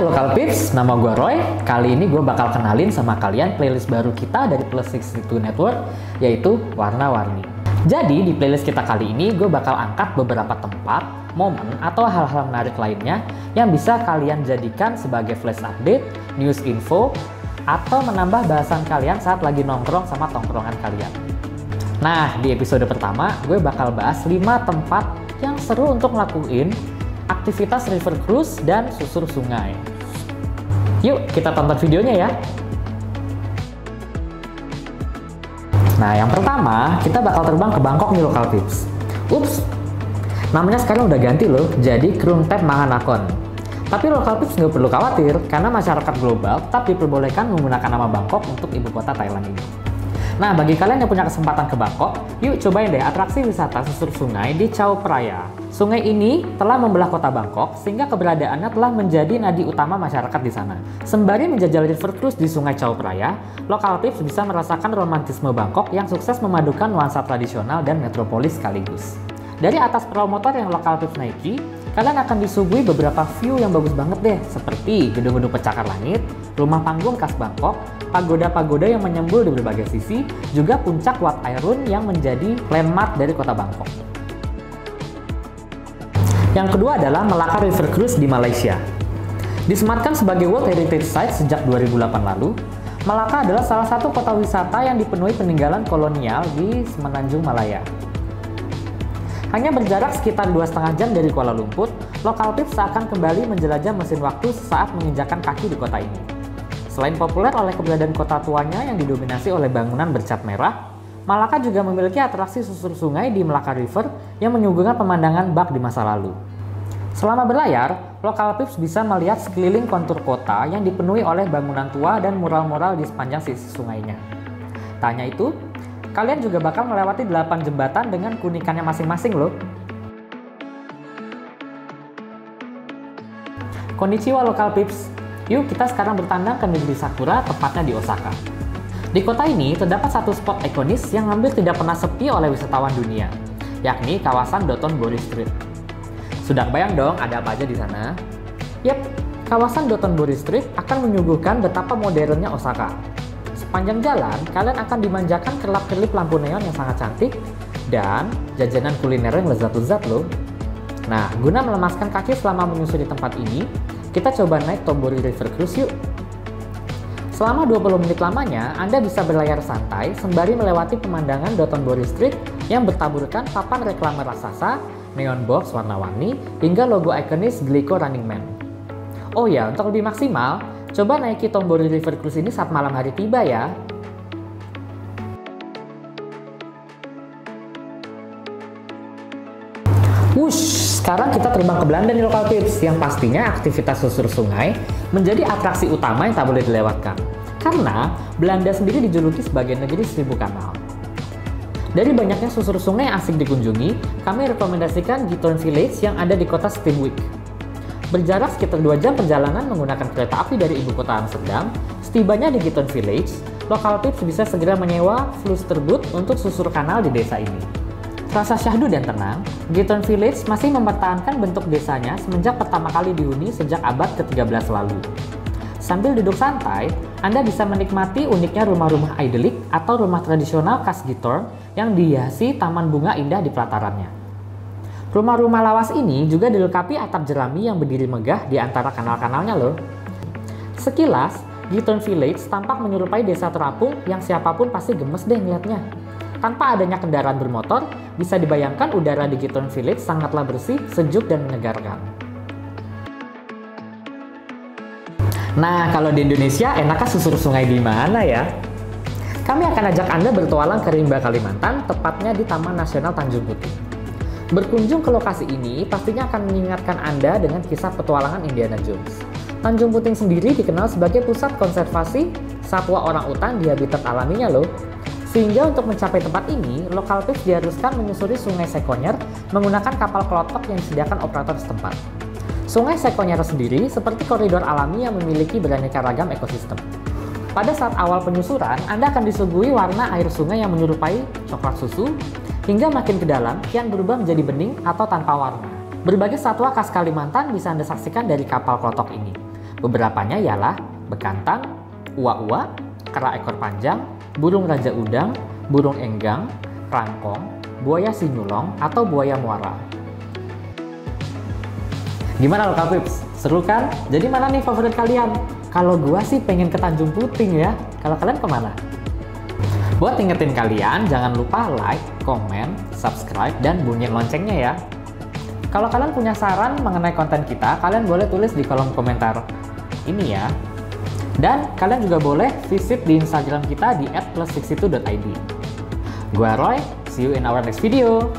Hai lokal pips, nama gue Roy. Kali ini gue bakal kenalin sama kalian playlist baru kita dari Plus 62 Network, yaitu Warna-Warni. Jadi di playlist kita kali ini gue bakal angkat beberapa tempat, momen, atau hal-hal menarik lainnya yang bisa kalian jadikan sebagai flash update, news info, atau menambah bahasan kalian saat lagi nongkrong sama tongkrongan kalian. Nah, di episode pertama gue bakal bahas 5 tempat yang seru untuk ngelakuin aktivitas river cruise dan susur sungai. Yuk, kita tonton videonya ya. Nah, yang pertama, kita bakal terbang ke Bangkok nih lokal tips. Ups, namanya sekarang udah ganti loh, jadi Krung Tap Manganakon. Tapi lokal tips nggak perlu khawatir, karena masyarakat global tetap diperbolehkan menggunakan nama Bangkok untuk ibu kota Thailand ini. Nah, bagi kalian yang punya kesempatan ke Bangkok, yuk cobain deh atraksi wisata susur sungai di Chao Phraya. Sungai ini telah membelah kota Bangkok sehingga keberadaannya telah menjadi nadi utama masyarakat di sana. Sembari menjajal river cruise di Sungai Chao Phraya, lokal tips bisa merasakan romantisme Bangkok yang sukses memadukan nuansa tradisional dan metropolis sekaligus. Dari atas perahu motor yang lokal tips naiki, kalian akan disuguhi beberapa view yang bagus banget deh, seperti gedung-gedung pecakar langit, rumah panggung khas Bangkok, pagoda-pagoda yang menyembul di berbagai sisi, juga puncak Wat Airun yang menjadi landmark dari kota Bangkok. Yang kedua adalah Melaka River Cruise di Malaysia. Disematkan sebagai World Heritage Site sejak 2008 lalu, Melaka adalah salah satu kota wisata yang dipenuhi peninggalan kolonial di Semenanjung Malaya. Hanya berjarak sekitar 2,5 jam dari Kuala Lumpur, lokal tips akan kembali menjelajah mesin waktu saat menginjakan kaki di kota ini. Selain populer oleh keberadaan kota tuanya yang didominasi oleh bangunan bercat merah, Malaka juga memiliki atraksi susur sungai di Melaka River yang menyuguhkan pemandangan bak di masa lalu. Selama berlayar, lokal pips bisa melihat sekeliling kontur kota yang dipenuhi oleh bangunan tua dan mural-mural di sepanjang sisi sungainya. Tanya itu, kalian juga bakal melewati 8 jembatan dengan keunikannya masing-masing loh. Konnichiwa lokal pips, Yuk kita sekarang bertandang ke negeri Sakura, tepatnya di Osaka. Di kota ini terdapat satu spot ikonis yang hampir tidak pernah sepi oleh wisatawan dunia, yakni kawasan Dotonbori Street. Sudah bayang dong ada apa aja di sana? Yap, kawasan Dotonbori Street akan menyuguhkan betapa modernnya Osaka. Sepanjang jalan, kalian akan dimanjakan kelap-kelip lampu neon yang sangat cantik dan jajanan kuliner yang lezat-lezat loh. Nah, guna melemaskan kaki selama menyusuri tempat ini, kita coba naik Tombori River Cruise yuk. Selama 20 menit lamanya, Anda bisa berlayar santai sembari melewati pemandangan Dotonbori Street yang bertaburkan papan reklame raksasa, neon box warna-warni, hingga logo ikonis Glico Running Man. Oh ya, untuk lebih maksimal, coba naiki Tombori River Cruise ini saat malam hari tiba ya. Wush, sekarang kita terbang ke Belanda nih lokal tips, yang pastinya aktivitas susur sungai menjadi atraksi utama yang tak boleh dilewatkan. Karena Belanda sendiri dijuluki sebagai negeri seribu kanal. Dari banyaknya susur sungai yang asik dikunjungi, kami rekomendasikan Giton Village yang ada di kota Steenwijk. Berjarak sekitar 2 jam perjalanan menggunakan kereta api dari ibu kota Amsterdam, setibanya di Giton Village, lokal tips bisa segera menyewa Flusterboot untuk susur kanal di desa ini. Rasa syahdu dan tenang, Giton Village masih mempertahankan bentuk desanya semenjak pertama kali dihuni sejak abad ke-13 lalu. Sambil duduk santai, Anda bisa menikmati uniknya rumah-rumah idyllic atau rumah tradisional khas Giton yang dihiasi taman bunga indah di pelatarannya. Rumah-rumah lawas ini juga dilengkapi atap jerami yang berdiri megah di antara kanal-kanalnya loh. Sekilas, Giton Village tampak menyerupai desa terapung yang siapa pun pasti gemes deh ngeliatnya. Tanpa adanya kendaraan bermotor, bisa dibayangkan udara di Giton Village sangatlah bersih, sejuk, dan menyegarkan. Nah, kalau di Indonesia, enaknya susur sungai di mana ya? Kami akan ajak Anda bertualang ke Rimba, Kalimantan, tepatnya di Taman Nasional Tanjung Puting. Berkunjung ke lokasi ini pastinya akan mengingatkan Anda dengan kisah petualangan Indiana Jones. Tanjung Puting sendiri dikenal sebagai pusat konservasi satwa orang utan di habitat alaminya loh, sehingga untuk mencapai tempat ini, lokal tips diharuskan menyusuri Sungai Sekonyer menggunakan kapal kelotok yang disediakan operator setempat. Sungai Sekonyer sendiri seperti koridor alami yang memiliki beraneka ragam ekosistem. Pada saat awal penyusuran, Anda akan disuguhi warna air sungai yang menyerupai coklat susu, hingga makin ke dalam, kian berubah menjadi bening atau tanpa warna. Berbagai satwa khas Kalimantan bisa Anda saksikan dari kapal klotok ini. Beberapanya ialah bekantang, uak-uak, kera ekor panjang, burung raja udang, burung enggang, rangkong, buaya sinyulong, atau buaya muara. Gimana lo Pips? Seru kan? Jadi mana nih favorit kalian? Kalau gua sih pengen ke Tanjung Puting ya. Kalau kalian ke mana? Buat ingetin kalian, jangan lupa like, komen, subscribe, dan bunyiin loncengnya ya. Kalau kalian punya saran mengenai konten kita, kalian boleh tulis di kolom komentar ini ya. Dan kalian juga boleh visit di Instagram kita di @plus62.id. Gua Roy, see you in our next video.